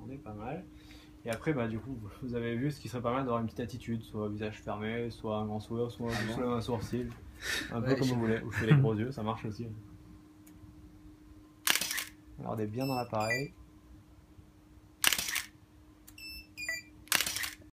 On est pas mal. Et après, bah, du coup, vous avez vu ce qui serait pas mal d'avoir une petite attitude, soit visage fermé, soit un grand sourire, soit un sourcil. Un peu comme vous voulez. Vous faites les gros yeux, ça marche aussi. Regardez bien dans l'appareil.